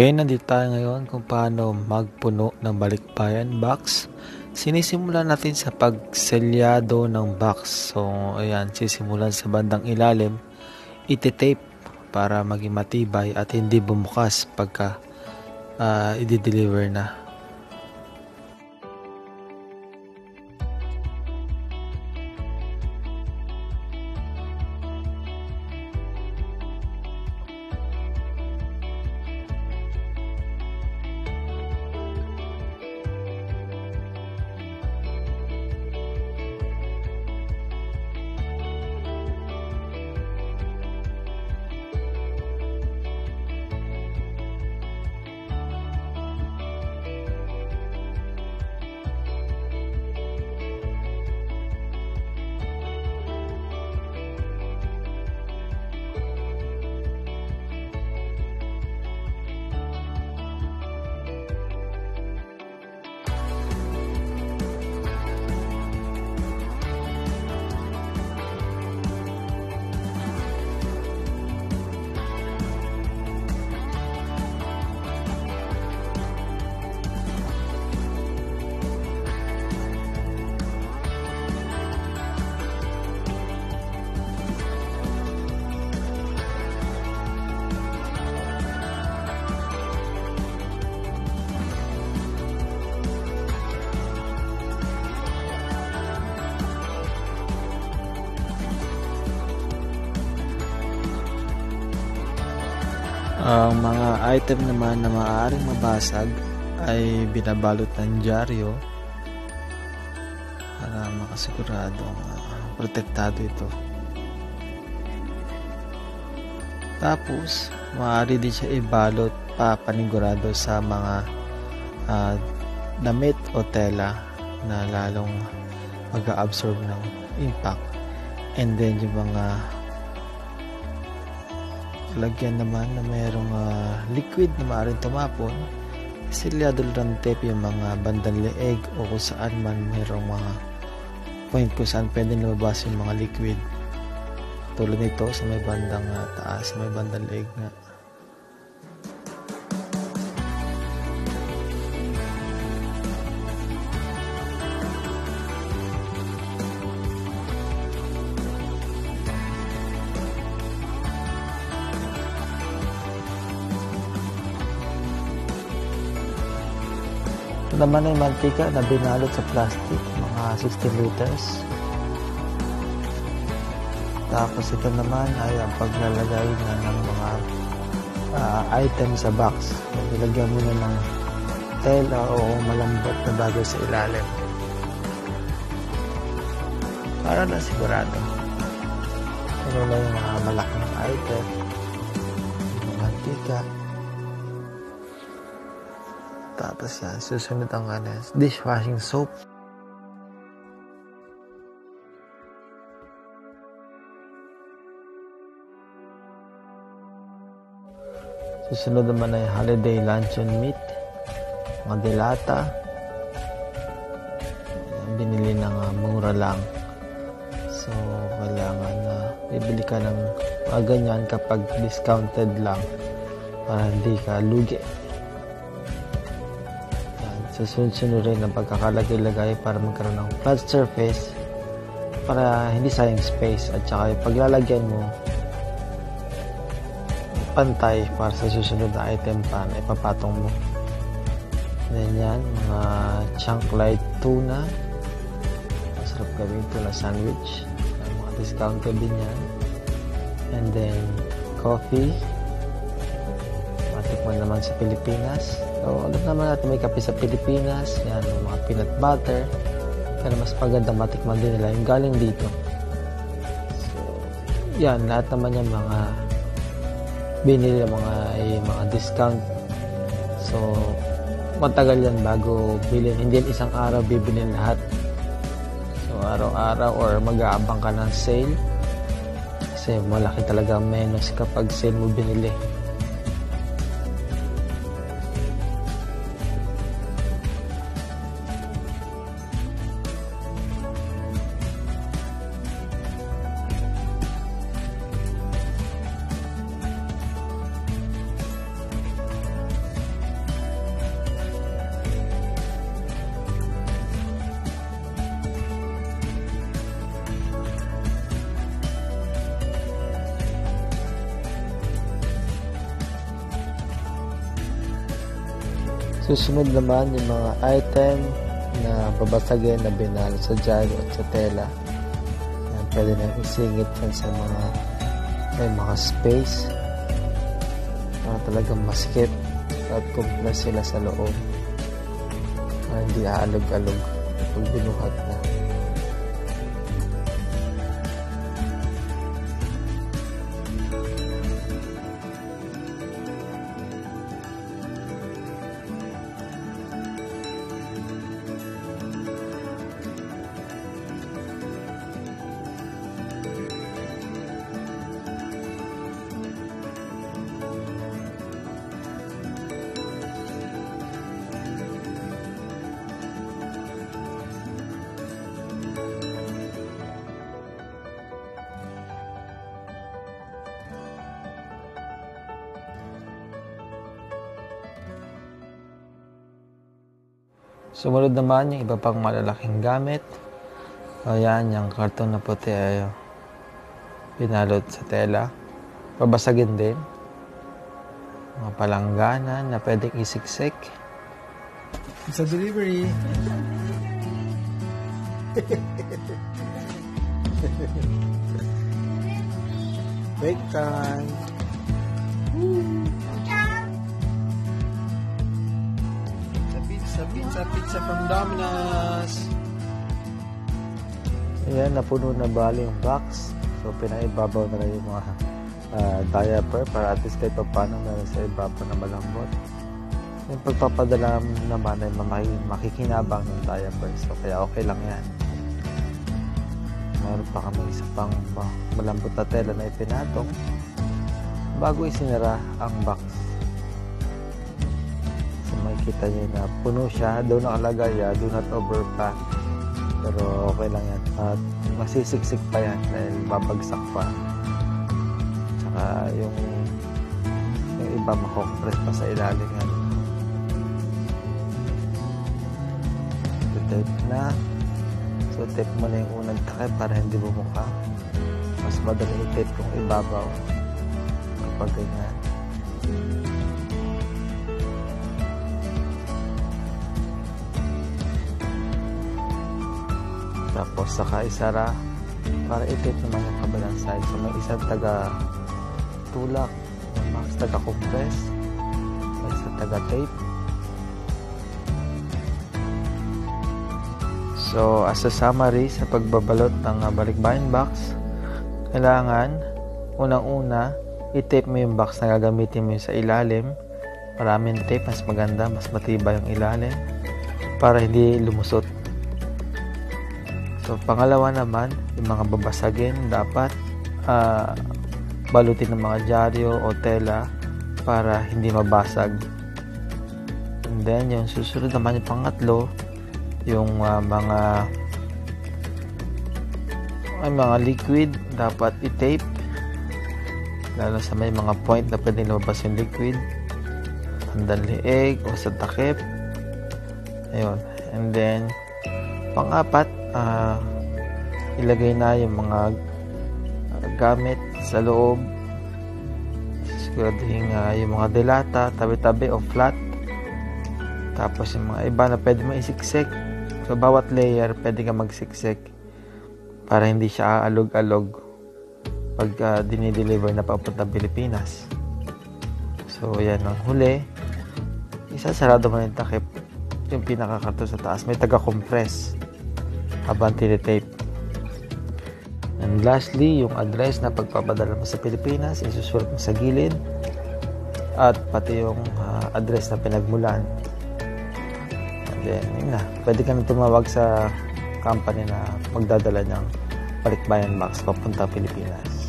Okay, nandito tayo ngayon kung paano magpuno ng balikbayan box. Sinisimulan natin sa pagselyado ng box. So, ayan, sisimulan sa bandang ilalim. Iti-tape para maging matibay at hindi bumukas pagka uh, i-deliver na. Ang mga item naman na maaaring mabasag ay binabalot ng dyaryo para makasigurado uh, protektado ito. Tapos, maaari din siya ibalot pa panigurado sa mga uh, damit o tela na lalong mag-absorb ng impact. And then yung mga lagyan naman na mayroong uh, liquid na maaaring tumapon. Silyado lang tape yung mga bandang leeg o kung saan man mayroong mga point kung saan pwede lumabas yung mga liquid. Tulad nito sa may bandang uh, taas may bandang leeg nga naman ay mantika na binalot sa plastic, mga 60 liters. Tapos ito naman ay ang paglalagay na ng mga uh, item sa box. Ilagyan mo na ng tela o malambot na bagay sa ilalim. Para na sigurado. Ano na yung mga malaking item, yung mantika, tapos yan, susunod ang ano, dishwashing soap. Susunod naman ay holiday luncheon meat, mga delata. Binili ng uh, mura lang. So, kailangan na uh, bibili ka ng mga ganyan kapag discounted lang para hindi ka lugi. Susunod-sunod rin ang pagkakalagay-lagay para magkaroon ng flat surface para hindi sayang space at saka yung paglalagyan mo pantay para sa susunod na item pa na ipapatong mo. Then yan, mga chunk light tuna. Masarap gawin tuna sandwich. Mga discounted din yan. And then, coffee. Matikman naman sa Pilipinas. So, alam naman natin may kape sa Pilipinas, yan, mga peanut butter. Pero mas maganda matikman din nila yung galing dito. So, yan, lahat naman yung mga binili mga, yung mga discount. So, matagal yan bago bilhin. Hindi isang araw bibilin lahat. So, araw-araw or mag-aabang ka ng sale. Kasi malaki talaga menos kapag sale mo binili. Susunod naman yung mga item na babasagin na binalo sa dyaryo at sa tela. Yan, pwede na isingit yan sa mga may mga space para talagang maskip at compress sila sa loob para hindi aalog-alog pag binuhat na. Sumunod naman yung iba pang malalaking gamit. O yan, yung karton na puti ay pinalot sa tela. Babasagin din. Mga palangganan na pwedeng isiksik. Sa delivery. Break time. Pizza, pizza, pizza from Domino's. Ayan, napuno na bali yung box. So, pinaibabaw na lang yung mga uh, diaper para at least kahit pa paano meron sa ibabaw na malambot. Yung pagpapadala naman ay makikinabang ng diaper. So, kaya okay lang yan. Meron pa kami isa pang ma- malambot na tela na ipinatong bago isinara ang box. So, makikita nyo na puno siya. Doon nakalagay, uh, do not overpack. Pero okay lang yan. At masisiksik pa yan dahil babagsak pa. Tsaka yung yung iba makokompress pa sa ilalim yan. tape na. So tape mo na yung unang takip para hindi bumuka. Mas madali i-tape yung ibabaw kapag ganyan. Tapos saka isara para i-tape naman yung kabilang side. So may isang taga tulak, max taga compress, may isang taga tape. So as a summary sa pagbabalot ng uh, balikbayan box, kailangan unang-una i-tape mo yung box na gagamitin mo sa ilalim. Maraming tape, mas maganda, mas matibay yung ilalim para hindi lumusot. So, pangalawa naman, yung mga babasagin, dapat uh, balutin ng mga dyaryo o tela para hindi mabasag. And then, yung susunod naman yung pangatlo, yung uh, mga ay mga liquid dapat i-tape. Lalo sa may mga point na pwedeng lumabas yung liquid. Handang liig o sa takip. Ayun. And then pang-apat uh, ilagay na yung mga uh, gamit sa loob. Siguraduhin uh, yung mga delata tabi-tabi o flat. Tapos yung mga iba na pwede mo isiksik. So bawat layer pwede ka magsiksik para hindi siya aalog-alog pag uh, dinideliver na papunta Pilipinas. So yan ang huli. Isasarado mo yung takip yung pinakakarto sa taas. May taga-compress habang tinitape. And lastly, yung address na pagpapadala mo sa Pilipinas, isusulat mo sa gilid at pati yung uh, address na pinagmulan. And then, yun na. Pwede ka na tumawag sa company na magdadala ng balikbayan box papunta Pilipinas.